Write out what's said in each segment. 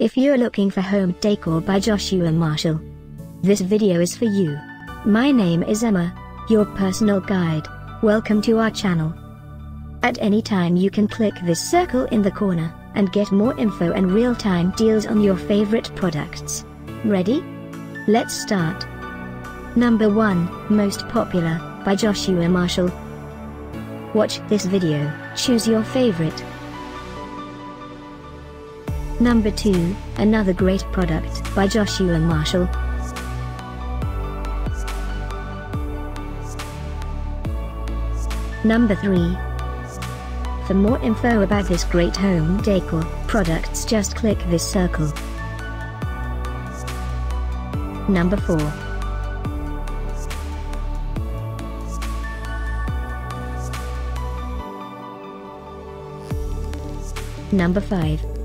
If you're looking for home decor by Joshua Marshal, this video is for you. My name is Emma, your personal guide. Welcome to our channel. At any time you can click this circle in the corner, and get more info and real-time deals on your favorite products. Ready? Let's start. Number 1, Most Popular, by Joshua Marshal. Watch this video, choose your favorite. Number 2, another great product, by Joshua Marshal. Number 3. For more info about this great home decor products just click this circle. Number 4. Number 5.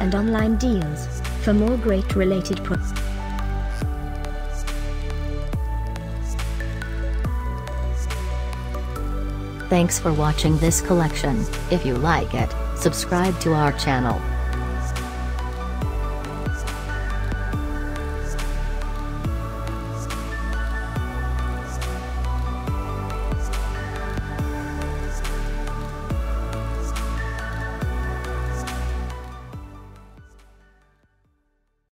And online deals for more great related products. Thanks for watching this collection. If you like it, subscribe to our channel.